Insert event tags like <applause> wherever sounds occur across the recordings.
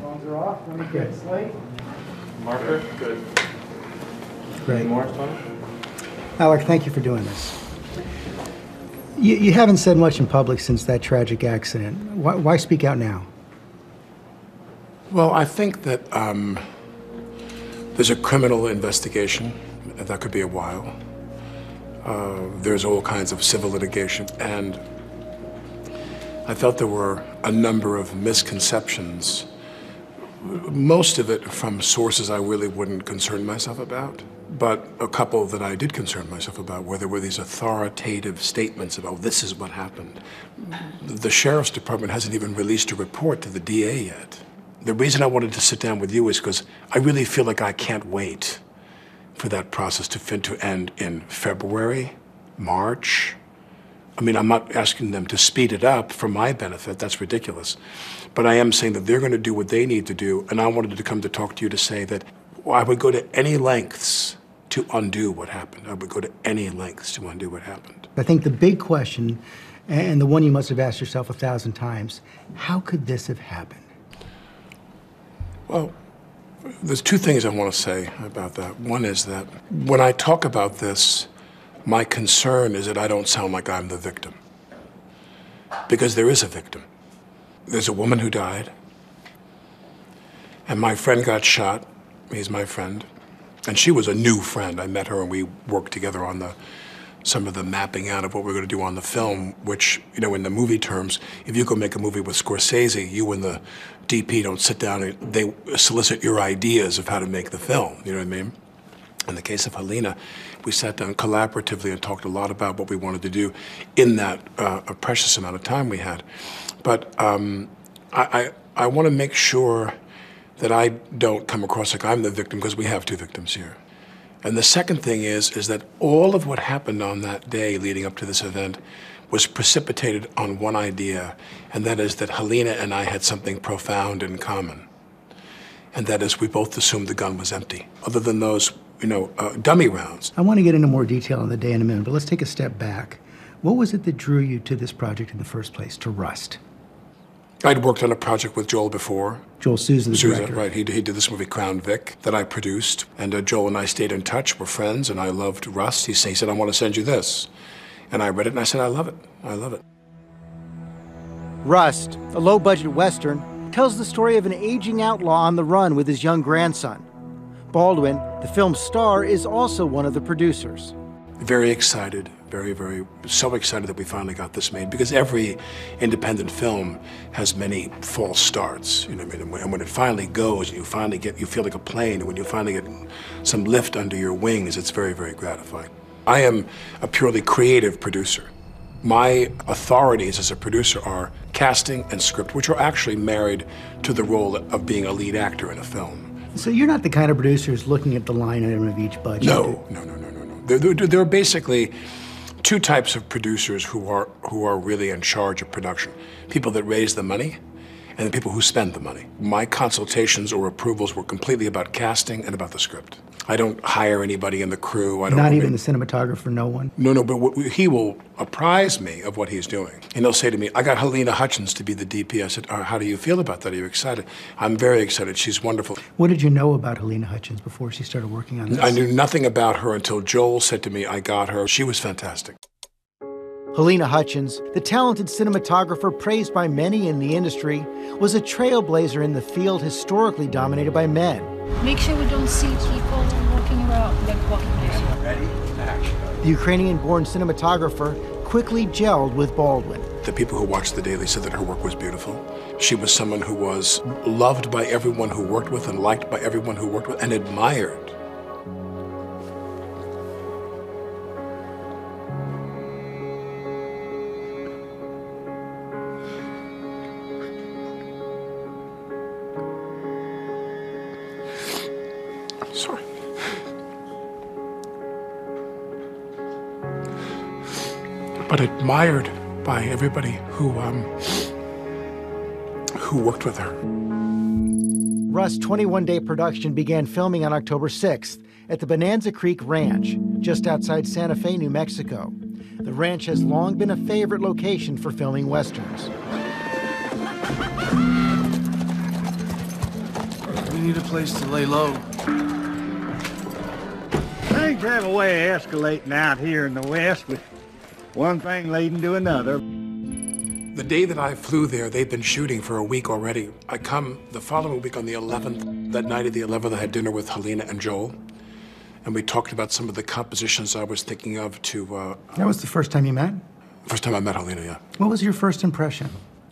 Phones are off. Let me get Slate. Marker, good. Great. Any More, Tony? Alec, thank you for doing this. You, you haven't said much in public since that tragic accident. Why, why speak out now? Well, I think that um, there's a criminal investigation. That could be a while. Uh, there's all kinds of civil litigation. And I felt there were a number of misconceptions, most of it from sources I really wouldn't concern myself about. But a couple that I did concern myself about, where there were these authoritative statements about this is what happened. Mm-hmm. The sheriff's department hasn't even released a report to the DA yet. The reason I wanted to sit down with you is because I really feel like I can't wait for that process to fin to end in February, March. I mean, I'm not asking them to speed it up for my benefit. That's ridiculous. But I am saying that they're going to do what they need to do. And I wanted to come to talk to you to say that I would go to any lengths to undo what happened. I would go to any lengths to undo what happened. I think the big question, and the one you must have asked yourself a thousand times, how could this have happened? Well, there's two things I want to say about that. One is that when I talk about this, my concern is that I don't sound like I'm the victim. Because there is a victim. There's a woman who died, and my friend got shot. He's my friend. And she was a new friend. I met her and we worked together on the some of the mapping out of what we're going to do on the film, which, you know, in the movie terms, if you go make a movie with Scorsese, you and the DP don't sit down and they solicit your ideas of how to make the film. You know what I mean? In the case of Halyna, we sat down collaboratively and talked a lot about what we wanted to do in that uh, precious amount of time we had. But um, I, I, I want to make sure that I don't come across like I'm the victim because we have two victims here. And the second thing is, is that all of what happened on that day leading up to this event was precipitated on one idea, and that is that Halyna and I had something profound in common. And that is we both assumed the gun was empty, other than those, you know, uh, dummy rounds. I want to get into more detail on the day in a minute, but let's take a step back. What was it that drew you to this project in the first place, to Rust? I'd worked on a project with Joel before. Joel Souza, the Souza, director. right. He, he did this movie, Crown Vic, that I produced. And uh, Joel and I stayed in touch. We're friends, and I loved Rust. He, he said, I want to send you this. And I read it, and I said, I love it. I love it. Rust, a low budget Western, tells the story of an aging outlaw on the run with his young grandson. Baldwin, the film's star, is also one of the producers. Very excited, very, very, so excited that we finally got this made because every independent film has many false starts. You know I mean? And when it finally goes, you finally get, you feel like a plane, and when you finally get some lift under your wings, it's very, very gratifying. I am a purely creative producer. My authorities as a producer are casting and script, which are actually married to the role of being a lead actor in a film. So you're not the kind of producer who's looking at the line item of each budget. No, no, no, no, no, no. There, there, there are basically two types of producers who are who are really in charge of production: people that raise the money, and the people who spend the money. My consultations or approvals were completely about casting and about the script. I don't hire anybody in the crew. I don't Not even the cinematographer, no one. No, no, but what, he will apprise me of what he's doing. And he'll say to me, I got Halyna Hutchins to be the DP. I said, oh, How do you feel about that? Are you excited? I'm very excited. She's wonderful. What did you know about Halyna Hutchins before she started working on this? I knew nothing about her until Joel said to me, I got her. She was fantastic. Halyna Hutchins, the talented cinematographer praised by many in the industry, was a trailblazer in the field historically dominated by men. Make sure we don't see people The Ukrainian born cinematographer quickly gelled with Baldwin. The people who watched The Daily said that her work was beautiful. She was someone who was loved by everyone who worked with and liked by everyone who worked with and admired. But admired by everybody who um, who worked with her. Rust's 21 day production began filming on October 6th at the Bonanza Creek Ranch, just outside Santa Fe, New Mexico. The ranch has long been a favorite location for filming westerns. We need a place to lay low. Things have a way of escalating out here in the West with one thing leading to another. The day that I flew there, they'd been shooting for a week already. I come the following week on the 11th. That night of the 11th, I had dinner with Halyna and Joel. And we talked about some of the compositions I was thinking of to. Uh, That was the first time you met? first time I met Halyna, yeah. What was your first impression?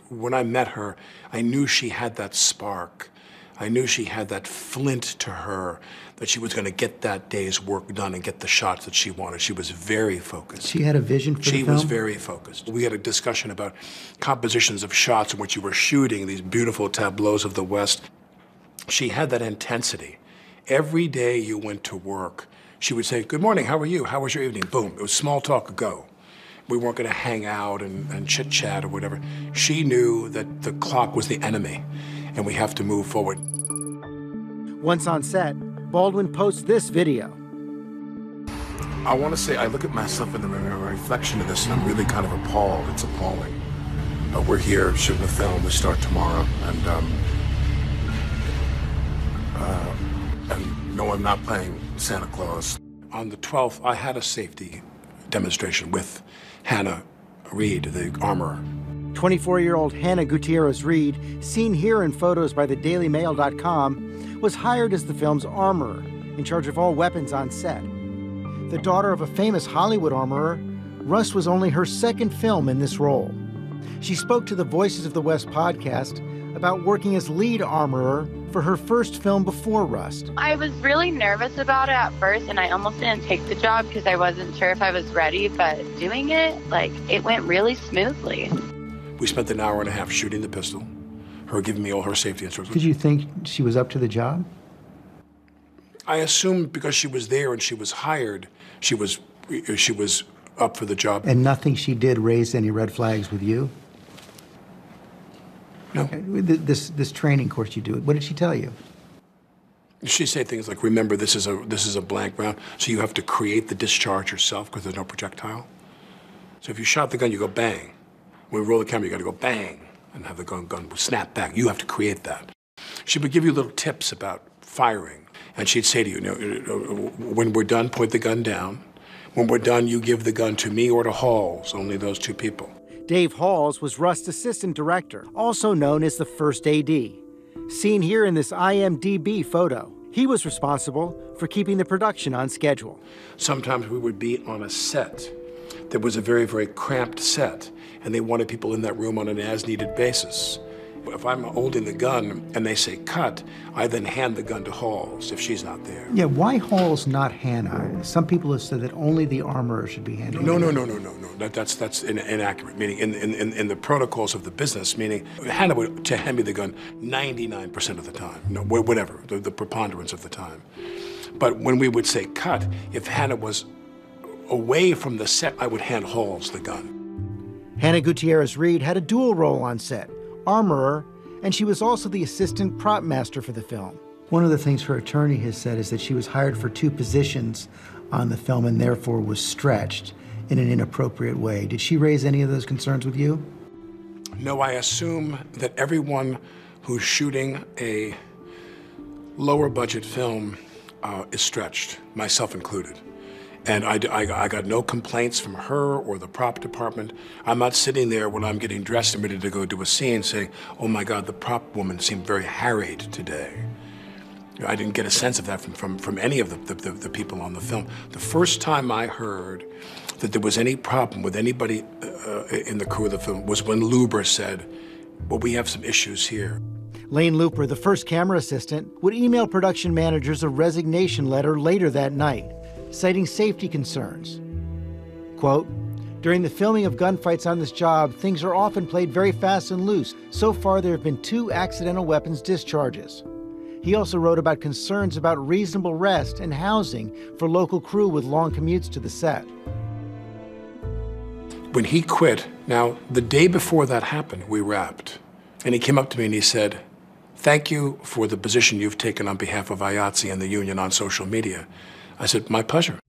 When I met her, I knew she had that spark. I knew she had that flint to her, that she was going to get that day's work done and get the shots that she wanted. She was very focused. She had a vision for She the film? was very focused. We had a discussion about compositions of shots in which you were shooting these beautiful tableaus of the West. She had that intensity. Every day you went to work, she would say, Good morning, how are you? How was your evening? Boom. It was small talk, go. We weren't going to hang out and, and chit chat or whatever. She knew that the clock was the enemy and we have to move forward. Once on set, Baldwin posts this video. I want to say I look at myself in the mirror, a reflection of this, and I'm really kind of appalled. It's appalling. Uh, we're here shooting the film. We start tomorrow, and um, uh, and no, I'm not playing Santa Claus. On the 12th, I had a safety demonstration with Hannah Reed, the armorer. 24 year old Hannah Gutierrez Reed, seen here in photos by the DailyMail.com, was hired as the film's armorer, in charge of all weapons on set. The daughter of a famous Hollywood armorer, Rust was only her second film in this role. She spoke to the Voices of the West podcast about working as lead armorer for her first film before Rust. I was really nervous about it at first, and I almost didn't take the job because I wasn't sure if I was ready. But doing it, like, it went really smoothly. We spent an hour and a half shooting the pistol, her giving me all her safety instructions. Did you think she was up to the job? I assumed because she was there and she was hired, she was she was up for the job. And nothing she did raised any red flags with you? No. Th- This, this training course you do, what did she tell you? She say things like, "Remember, this is a this is a blank round, so you have to create the discharge yourself because there's no projectile. So if you shot the gun, you go bang. When we roll the camera, you got to go bang and have the gun gun snap back. You have to create that. She would give you little tips about firing, and she'd say to you, you know, uh, uh, "When we're done, point the gun down. When we're done, you give the gun to me or to Halls. Only those two people." Dave Halls was Rust's assistant director, also known as the first AD. Seen here in this IMDb photo, he was responsible for keeping the production on schedule. Sometimes we would be on a set that was a very, very cramped set, and they wanted people in that room on an as needed basis. If I'm holding the gun and they say cut, I then hand the gun to Halls if she's not there. Yeah, why Hall's not Hannah? Some people have said that only the armorer should be handling No, no, no, no, no, no. That, that's that's in, inaccurate. Meaning, in, in, in, in the protocols of the business, meaning Hannah would to hand me the gun 99% of the time. No, whatever, the, the preponderance of the time. But when we would say cut, if Hannah was away from the set, I would hand Halls the gun. Hannah Gutierrez Reed had a dual role on set armorer, and she was also the assistant prop master for the film. One of the things her attorney has said is that she was hired for two positions on the film and therefore was stretched in an inappropriate way. Did she raise any of those concerns with you? No, I assume that everyone who's shooting a lower budget film uh, is stretched, myself included. And I, I, I got no complaints from her or the prop department. I'm not sitting there when I'm getting dressed and ready to go do a scene saying, oh my God, the prop woman seemed very harried today. I didn't get a sense of that from, from, from any of the, the, the people on the film. The first time I heard that there was any problem with anybody uh, in the crew of the film was when Luper said, well, we have some issues here. Lane Luper, the first camera assistant, would email production managers a resignation letter later that night, citing safety concerns. Quote, during the filming of gunfights on this job, things are often played very fast and loose. So far, there have been two accidental weapons discharges. He also wrote about concerns about reasonable rest and housing for local crew with long commutes to the set. When he quit, now, the day before that happened, we wrapped. And he came up to me and he said, Thank you for the position you've taken on behalf of IATSE and the union on social media. I said, My pleasure.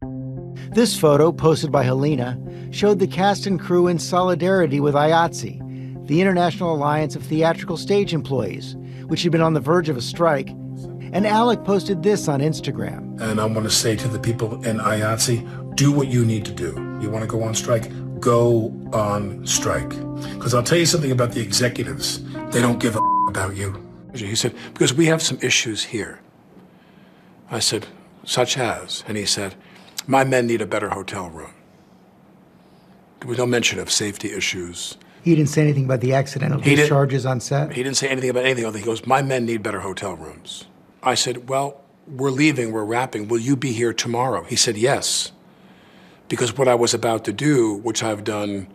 This photo, posted by Halyna, showed the cast and crew in solidarity with IATSE, the International Alliance of Theatrical Stage Employees, which had been on the verge of a strike, And Alec posted this on Instagram. And I want to say to the people in IATSE, do what you need to do. You want to go on strike? Go on strike. Because I'll tell you something about the executives. They don't give a about you. He said, because we have some issues here. I said, such as? And he said, my men need a better hotel room. There was no mention of safety issues. He didn't say anything about the accidental He discharges on set? He didn't say anything about anything. He goes, My men need better hotel rooms. I said, Well, we're leaving, we're wrapping. Will you be here tomorrow? He said, Yes. Because what I was about to do, which I've done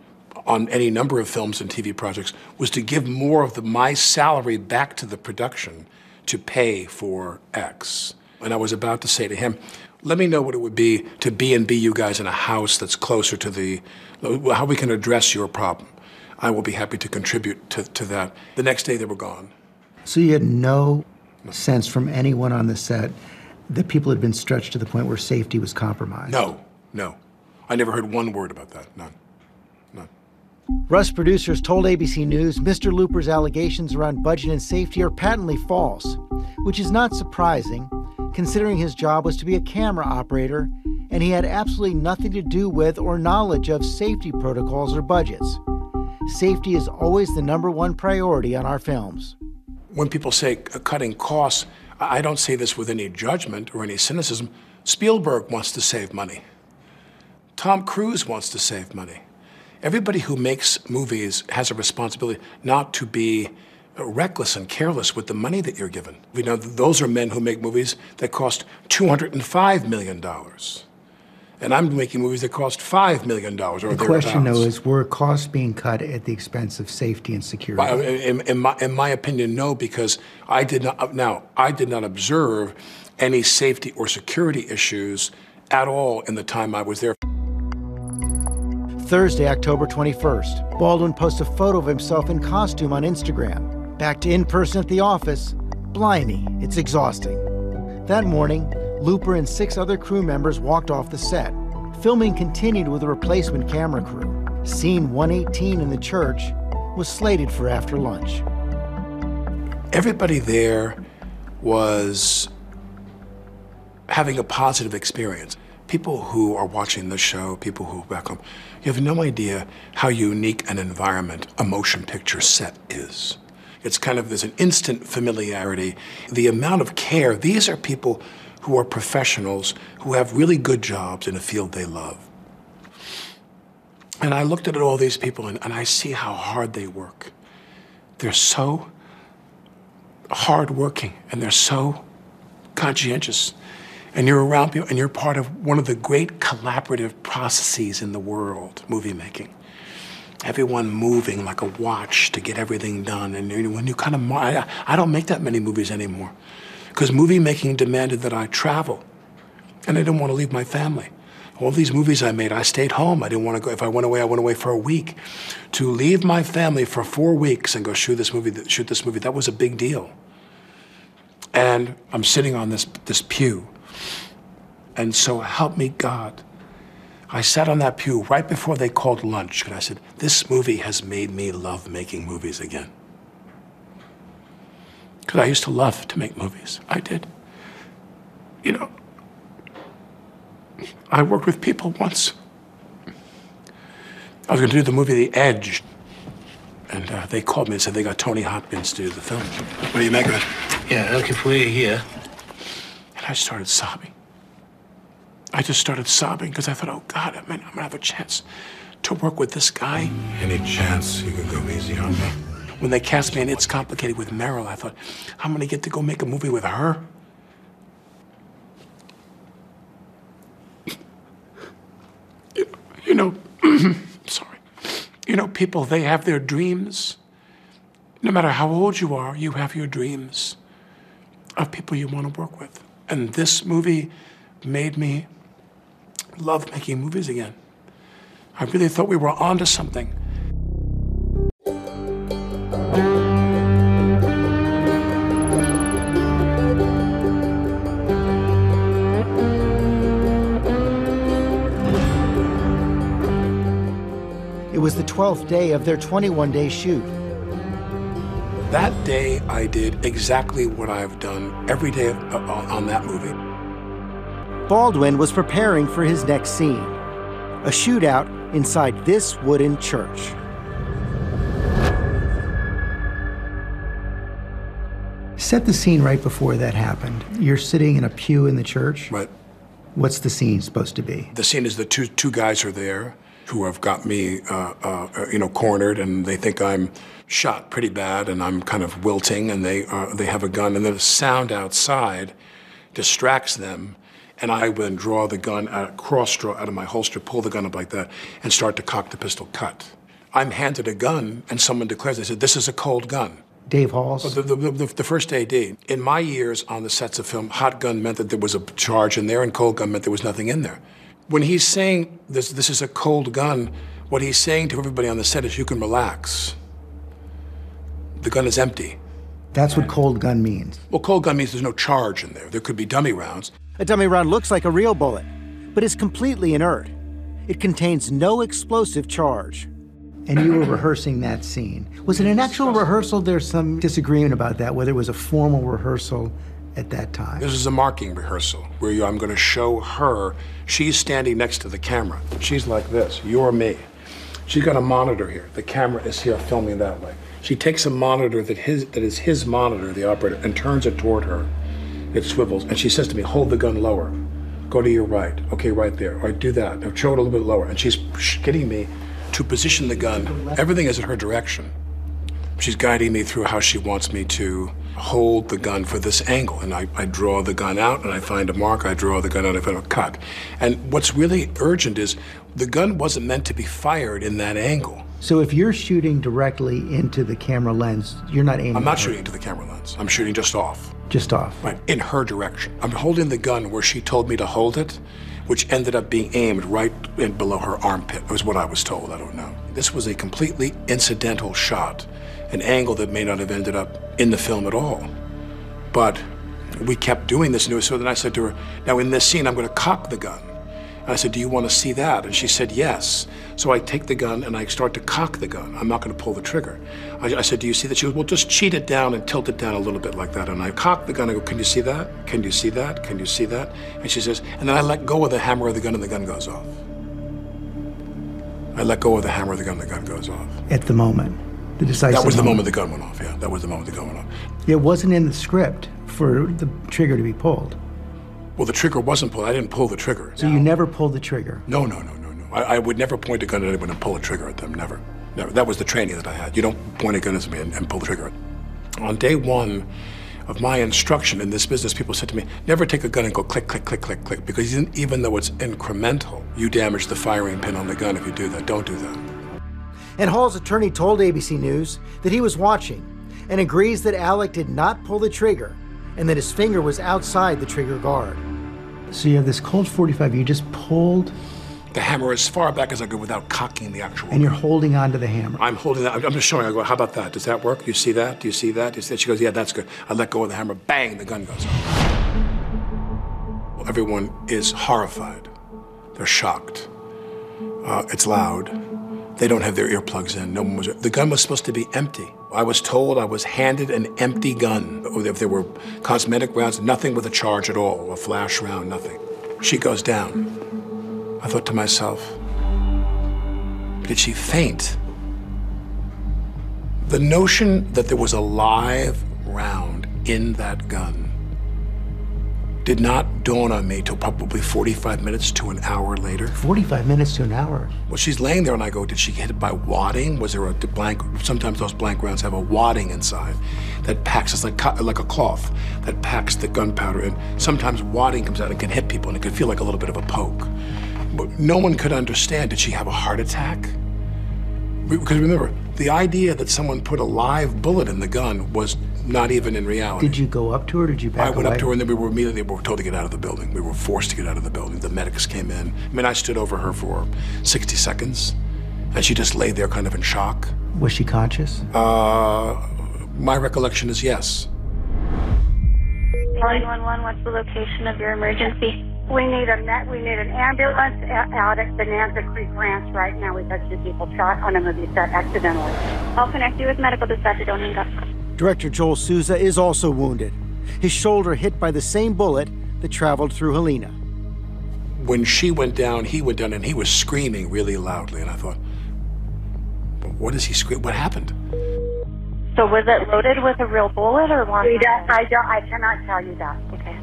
on any number of films and TV projects, was to give more of the, my salary back to the production to pay for X. And I was about to say to him, let me know what it would be to be and be you guys in a house that's closer to the, how we can address your problem. I will be happy to contribute to, to that. The next day they were gone. So you had no sense from anyone on the set that people had been stretched to the point where safety was compromised? No, no. I never heard one word about that. None. None. Rust producers told ABC News Mr. Luper's allegations around budget and safety are patently false, which is not surprising, considering his job was to be a camera operator and he had absolutely nothing to do with or knowledge of safety protocols or budgets. Safety is always the number one priority on our films. When people say cutting costs, I don't say this with any judgment or any cynicism. Spielberg wants to save money. Tom Cruise wants to save money. Everybody who makes movies has a responsibility not to be reckless and careless with the money that you're given. You know, th- those are men who make movies that cost $205 million. And I'm making movies that cost $5 million or The question, though, is were costs being cut at the expense of safety and security? In, in, my, in my opinion, no, because I did not. Uh, now, I did not observe any safety or security issues at all in the time I was there. Thursday, October 21st, Baldwin posts a photo of himself in costume on Instagram. Back to in person at the office. Blimey, it's exhausting. That morning, Luper and six other crew members walked off the set. Filming continued with a replacement camera crew. Scene 118 in the church was slated for after lunch. Everybody there was having a positive experience. People who are watching the show, people who back home, you have no idea how unique an environment a motion picture set is. It's kind of, there's an instant familiarity. The amount of care, these are people who are professionals who have really good jobs in a field they love. And I looked at all these people and, and I see how hard they work. They're so hardworking and they're so conscientious. And you're around people and you're part of one of the great collaborative processes in the world, movie making. Everyone moving like a watch to get everything done. And when you kind of, I, I don't make that many movies anymore because movie making demanded that I travel. And I didn't want to leave my family. All these movies I made, I stayed home. I didn't want to go. If I went away, I went away for a week. To leave my family for four weeks and go shoot this movie, shoot this movie, that was a big deal. And I'm sitting on this this pew. And so help me God. I sat on that pew right before they called lunch, and I said, This movie has made me love making movies again. Because I used to love to make movies. I did. You know, I worked with people once. I was going to do the movie The Edge. And uh, they called me and said they got Tony Hopkins to do the film. What do you make of it? Yeah, looking for you here. And I started sobbing. I just started sobbing because I thought, oh God, I mean, I'm gonna have a chance to work with this guy. Any chance you could go easy on me? When they cast me in It's Complicated with Meryl, I thought, I'm gonna get to go make a movie with her. You know, <clears throat> sorry. You know, people, they have their dreams. No matter how old you are, you have your dreams of people you want to work with. And this movie made me love making movies again. I really thought we were onto something. It was the 12th day of their 21 day shoot. That day, I did exactly what I've done every day uh, on that movie. Baldwin was preparing for his next scene a shootout inside this wooden church. Set the scene right before that happened. You're sitting in a pew in the church. Right. What's the scene supposed to be? The scene is the two two guys are there who have got me, uh, uh, you know, cornered, and they think I'm shot pretty bad, and I'm kind of wilting, and they uh, they have a gun, and then the sound outside distracts them, and I then draw the gun, out, cross draw out of my holster, pull the gun up like that, and start to cock the pistol. Cut. I'm handed a gun, and someone declares, they said, "This is a cold gun." Dave Halls? The, the, the, the, first AD. In my years on the sets of film, hot gun meant that there was a charge in there, and cold gun meant there was nothing in there. When he's saying this, this is a cold gun, what he's saying to everybody on the set is you can relax. The gun is empty. That's what cold gun means. Well, cold gun means there's no charge in there. There could be dummy rounds. A dummy round looks like a real bullet, but is completely inert. It contains no explosive charge and you were rehearsing that scene. Was it an actual rehearsal? There's some disagreement about that, whether it was a formal rehearsal at that time. This is a marking rehearsal where you, I'm going to show her. She's standing next to the camera. She's like this. You're me. She's got a monitor here. The camera is here filming that way. She takes a monitor that his that is his monitor, the operator, and turns it toward her. It swivels, and she says to me, "Hold the gun lower. Go to your right. Okay, right there. All right, do that. Now show it a little bit lower." And she's getting me to position the gun. Everything is in her direction. She's guiding me through how she wants me to hold the gun for this angle. And I, I draw the gun out and I find a mark. I draw the gun out, and I find a cut. And what's really urgent is the gun wasn't meant to be fired in that angle. So if you're shooting directly into the camera lens, you're not aiming. I'm not shooting into the camera lens. I'm shooting just off. Just off. Right, in her direction. I'm holding the gun where she told me to hold it, which ended up being aimed right in below her armpit, was what I was told. I don't know. This was a completely incidental shot, an angle that may not have ended up in the film at all. But we kept doing this, and so then I said to her, Now in this scene, I'm going to cock the gun. And I said, Do you want to see that? And she said, Yes. So I take the gun and I start to cock the gun. I'm not going to pull the trigger. I, I, said, Do you see that? She goes, Well, just cheat it down and tilt it down a little bit like that. And I cock the gun. I go, Can you see that? Can you see that? Can you see that? And she says, And then I let go of the hammer of the gun and the gun goes off. I let go of the hammer of the gun, and the gun goes off. At the moment, the decisive That was the moment. moment the gun went off, yeah. That was the moment the gun went off. It wasn't in the script for the trigger to be pulled. Well, the trigger wasn't pulled. I didn't pull the trigger. So you never pulled the trigger? No, no, no, no, no. I, I would never point a gun at anyone and pull a trigger at them. Never. Never. That was the training that I had. You don't point a gun at me and, and pull the trigger. On day one of my instruction in this business, people said to me, never take a gun and go click, click, click, click, click, because even though it's incremental, you damage the firing pin on the gun if you do that. Don't do that. And Hall's attorney told ABC News that he was watching and agrees that Alec did not pull the trigger and that his finger was outside the trigger guard. So you have this Colt 45, you just pulled. The hammer as far back as I could without cocking the actual. And you're holding onto the hammer. I'm holding that. I'm just showing. I go, how about that? Does that work? Do you see that? Do you see that? You see that? She goes, yeah, that's good. I let go of the hammer. Bang! The gun goes off. Everyone is horrified. They're shocked. Uh, it's loud. They don't have their earplugs in. No one was. The gun was supposed to be empty. I was told I was handed an empty gun. If there were cosmetic rounds, nothing with a charge at all, a flash round, nothing. She goes down. I thought to myself, did she faint? The notion that there was a live round in that gun did not dawn on me till probably 45 minutes to an hour later. 45 minutes to an hour. Well, she's laying there, and I go, Did she get it by wadding? Was there a blank? Sometimes those blank rounds have a wadding inside that packs, it's like, like a cloth that packs the gunpowder. in. sometimes wadding comes out and can hit people, and it can feel like a little bit of a poke. But no one could understand. Did she have a heart attack? Because remember, the idea that someone put a live bullet in the gun was not even in reality. Did you go up to her? Did you back I went away? up to her, and then we were immediately we were told to get out of the building. We were forced to get out of the building. The medics came in. I mean, I stood over her for 60 seconds, and she just lay there, kind of in shock. Was she conscious? Uh, my recollection is yes. 911, what's the location of your emergency? We need a net, we need an ambulance out at Bonanza Creek Ranch right now. We've got two people shot on a movie set accidentally. I'll connect you with medical dispatch. Don't hang up. Director Joel Souza is also wounded, his shoulder hit by the same bullet that traveled through Halyna. When she went down, he went down and he was screaming really loudly. And I thought, what is he screaming? What happened? So was it loaded with a real bullet or one? We don't, I don't. I cannot tell you that. Okay.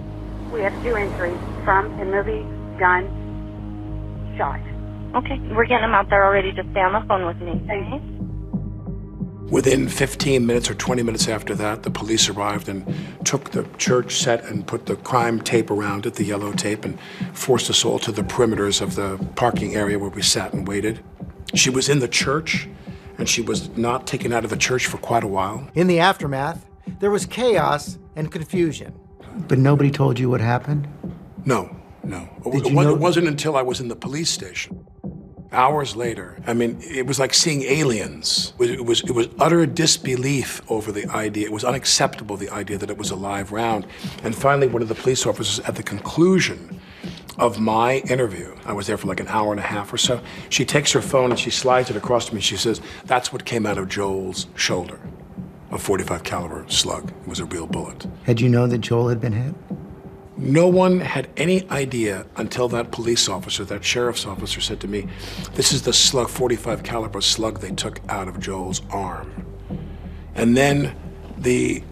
We have two injuries from a movie gun shot. Okay. We're getting them out there already. Just stay on the phone with me. Okay. Within 15 minutes or 20 minutes after that, the police arrived and took the church set and put the crime tape around it, the yellow tape, and forced us all to the perimeters of the parking area where we sat and waited. She was in the church, and she was not taken out of the church for quite a while. In the aftermath, there was chaos and confusion. But nobody told you what happened? No, no. Did it, you know- it wasn't until I was in the police station. Hours later, I mean, it was like seeing aliens. It was, it was, it was utter disbelief over the idea. It was unacceptable, the idea that it was a live round. And finally, one of the police officers, at the conclusion of my interview, I was there for like an hour and a half or so, she takes her phone and she slides it across to me. She says, That's what came out of Joel's shoulder. A 45 caliber slug. It was a real bullet. Had you known that Joel had been hit? No one had any idea until that police officer, that sheriff's officer, said to me, "This is the slug, 45 caliber slug they took out of Joel's arm." And then the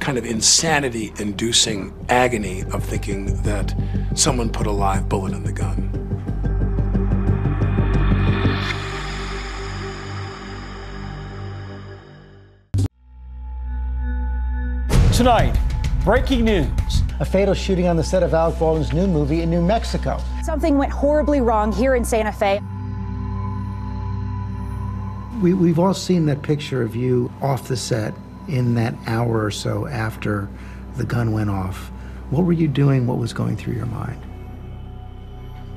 kind of insanity-inducing agony of thinking that someone put a live bullet in the gun. Tonight, breaking news. A fatal shooting on the set of Alec Baldwin's new movie in New Mexico. Something went horribly wrong here in Santa Fe. We, we've all seen that picture of you off the set in that hour or so after the gun went off. What were you doing? What was going through your mind?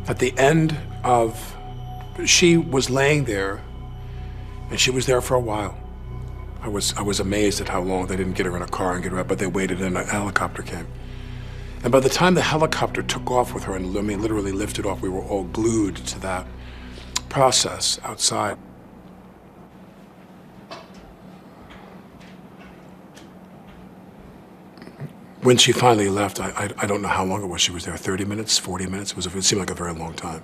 At the end of, she was laying there, and she was there for a while. I was I was amazed at how long they didn't get her in a car and get her out, but they waited and a helicopter came. And by the time the helicopter took off with her and I mean, literally lifted off, we were all glued to that process outside. When she finally left, I, I, I don't know how long it was she was there 30 minutes, 40 minutes. It, was, it seemed like a very long time.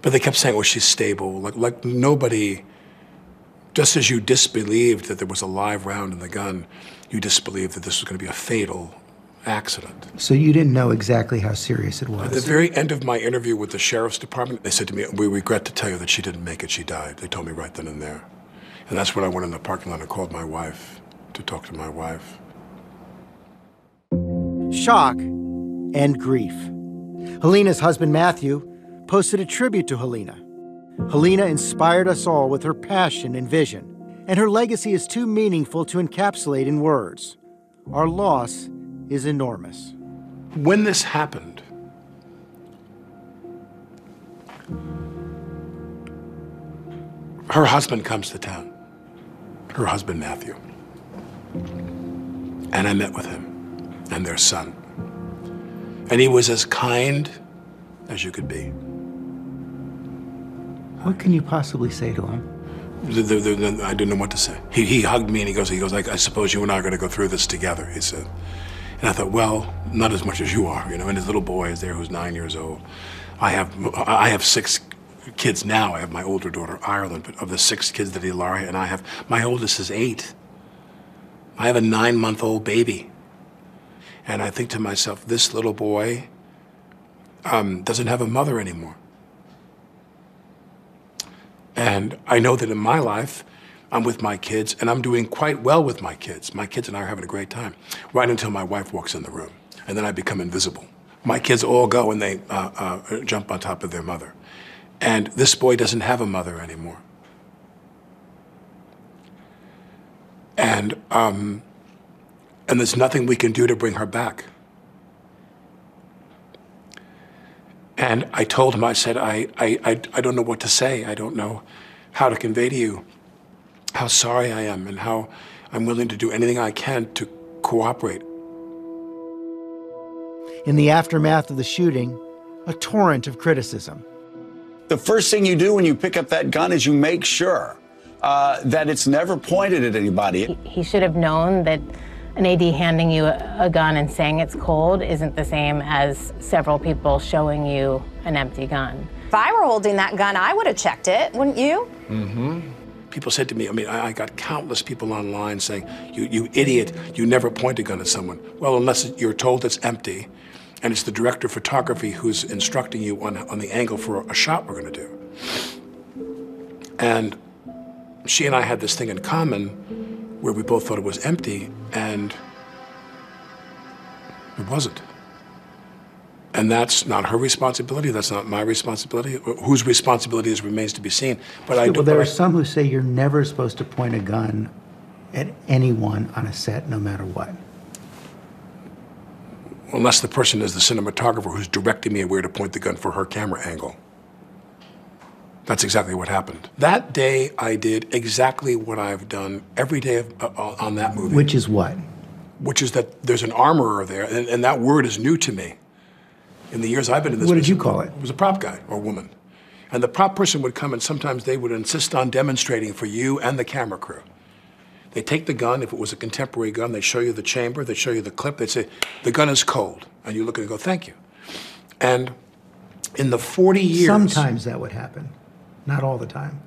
But they kept saying, oh, she's stable. Like, like nobody, just as you disbelieved that there was a live round in the gun, you disbelieved that this was going to be a fatal accident. So you didn't know exactly how serious it was? At the very end of my interview with the sheriff's department, they said to me, We regret to tell you that she didn't make it, she died. They told me right then and there. And that's when I went in the parking lot and called my wife to talk to my wife. Shock and grief. Halyna's husband, Matthew, posted a tribute to Halyna. Halyna inspired us all with her passion and vision, and her legacy is too meaningful to encapsulate in words. Our loss is enormous. When this happened, her husband comes to town. Her husband, Matthew. And I met with him and their son. And he was as kind as you could be. What can you possibly say to him? The- the- the- I didn't know what to say. He, he hugged me and he goes, he goes, I, I suppose you and I are going to go through this together, he said. And I thought, well, not as much as you are, you know. And his little boy is there who's nine years old. I have, I have six kids now. I have my older daughter, Ireland, but of the six kids that Hilaria and I have, my oldest is eight. I have a nine month old baby. And I think to myself, this little boy um, doesn't have a mother anymore. And I know that in my life, I'm with my kids and I'm doing quite well with my kids. My kids and I are having a great time, right until my wife walks in the room. And then I become invisible. My kids all go and they uh, uh, jump on top of their mother. And this boy doesn't have a mother anymore. And, um, and there's nothing we can do to bring her back. And I told him, I said, I, I, I, I don't know what to say. I don't know how to convey to you how sorry I am and how I'm willing to do anything I can to cooperate. In the aftermath of the shooting, a torrent of criticism. The first thing you do when you pick up that gun is you make sure uh, that it's never pointed at anybody. He should have known that an AD handing you a gun and saying it's cold isn't the same as several people showing you an empty gun. If I were holding that gun, I would have checked it, wouldn't you? Mm-hmm. People said to me, I mean, I, I got countless people online saying, you, you idiot, you never point a gun at someone. Well, unless you're told it's empty, and it's the director of photography who's instructing you on, on the angle for a shot we're going to do. And she and I had this thing in common where we both thought it was empty, and it wasn't. And that's not her responsibility. That's not my responsibility. Whose responsibility is remains to be seen. But I do. Well, there are I- some who say you're never supposed to point a gun at anyone on a set, no matter what. unless the person is the cinematographer who's directing me where to point the gun for her camera angle. That's exactly what happened. That day, I did exactly what I've done every day of, uh, on that movie. Which is what? Which is that there's an armorer there, and, and that word is new to me. In the years I've been in this What did you call it? It was a prop guy or woman. And the prop person would come, and sometimes they would insist on demonstrating for you and the camera crew. They take the gun, if it was a contemporary gun, they show you the chamber, they show you the clip, they say, the gun is cold. And you look at it and go, thank you. And in the 40 years. Sometimes that would happen, not all the time.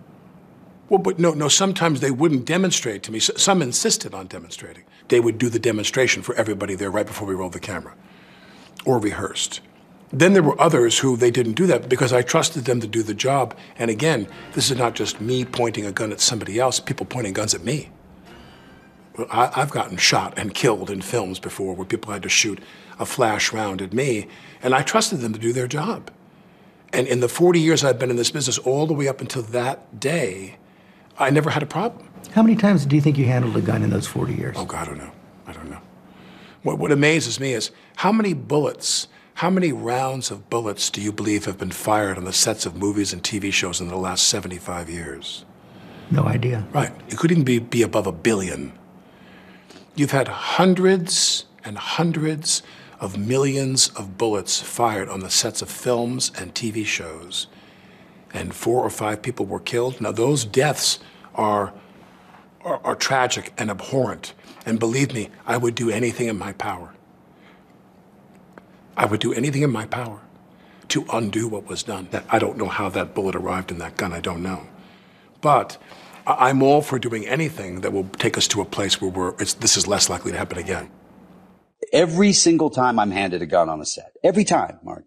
Well, but no, no, sometimes they wouldn't demonstrate to me. Some insisted on demonstrating. They would do the demonstration for everybody there right before we rolled the camera or rehearsed. Then there were others who they didn't do that because I trusted them to do the job. And again, this is not just me pointing a gun at somebody else, people pointing guns at me. I, I've gotten shot and killed in films before where people had to shoot a flash round at me, and I trusted them to do their job. And in the 40 years I've been in this business, all the way up until that day, I never had a problem. How many times do you think you handled a gun in those 40 years? Oh, God, I don't know. I don't know. What, what amazes me is how many bullets, how many rounds of bullets do you believe have been fired on the sets of movies and TV shows in the last 75 years? No idea. Right. It could even be, be above a billion. You've had hundreds and hundreds of millions of bullets fired on the sets of films and TV shows, and four or five people were killed. Now, those deaths are, are, are tragic and abhorrent. And believe me, I would do anything in my power. I would do anything in my power to undo what was done. I don't know how that bullet arrived in that gun, I don't know. But I'm all for doing anything that will take us to a place where we're, this is less likely to happen again. Every single time I'm handed a gun on a set, every time, Mark,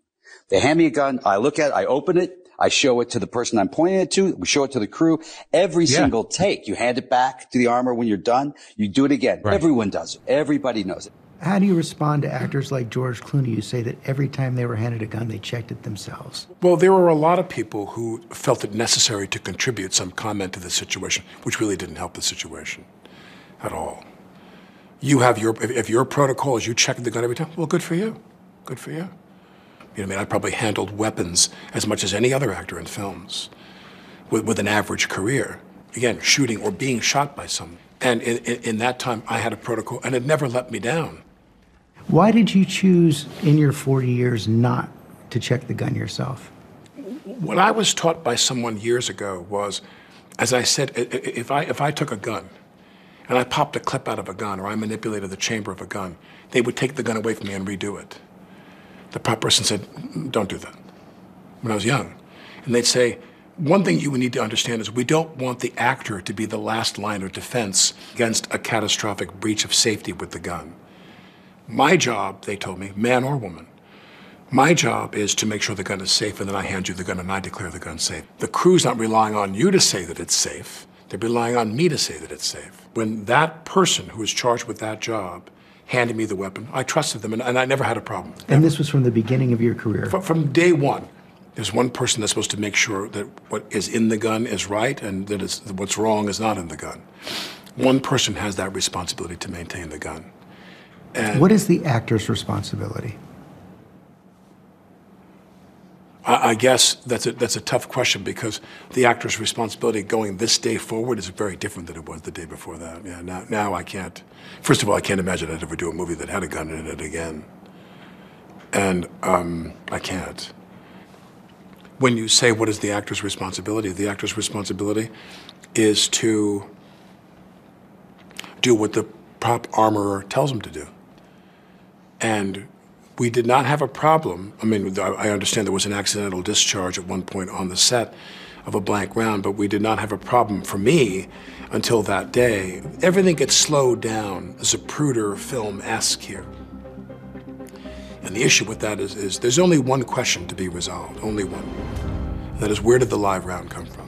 they hand me a gun, I look at it, I open it, I show it to the person I'm pointing it to, we show it to the crew. Every Yeah. single take, you hand it back to the armor when you're done, you do it again. Right. Everyone does it. Everybody knows it. How do you respond to actors like George Clooney who say that every time they were handed a gun, they checked it themselves? Well, there were a lot of people who felt it necessary to contribute some comment to the situation, which really didn't help the situation at all. You have your, if, if your protocol is you check the gun every time, well, good for you. Good for you. You know I mean? I probably handled weapons as much as any other actor in films with, with an average career. Again, shooting or being shot by someone. And in, in, in that time, I had a protocol, and it never let me down. Why did you choose in your 40 years not to check the gun yourself? What I was taught by someone years ago was, as I said, if I, if I took a gun and I popped a clip out of a gun or I manipulated the chamber of a gun, they would take the gun away from me and redo it. The prop person said, don't do that, when I was young. And they'd say, one thing you would need to understand is we don't want the actor to be the last line of defense against a catastrophic breach of safety with the gun. My job, they told me, man or woman, my job is to make sure the gun is safe, and then I hand you the gun and I declare the gun safe. The crew's not relying on you to say that it's safe. They're relying on me to say that it's safe. When that person who was charged with that job handed me the weapon, I trusted them, and, and I never had a problem. And this was from the beginning of your career. From, from day one, there's one person that's supposed to make sure that what is in the gun is right and that what's wrong is not in the gun. One person has that responsibility to maintain the gun. And What is the actor's responsibility? I, I guess that's a, that's a tough question because the actor's responsibility going this day forward is very different than it was the day before that. Yeah, now, now I can't. First of all, I can't imagine I'd ever do a movie that had a gun in it again. And um, I can't. When you say what is the actor's responsibility, the actor's responsibility is to do what the prop armorer tells him to do. And we did not have a problem. I mean, I understand there was an accidental discharge at one point on the set of a blank round, but we did not have a problem for me until that day. Everything gets slowed down. Zapruder film-esque here. And the issue with that is, is there's only one question to be resolved, only one. That is, where did the live round come from?